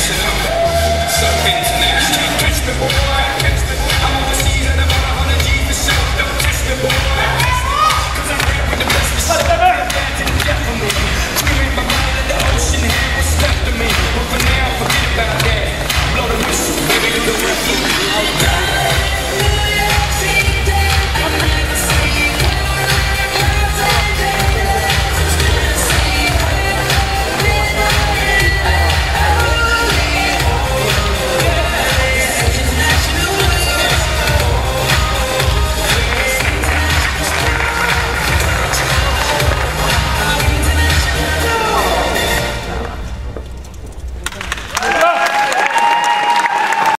Jackson.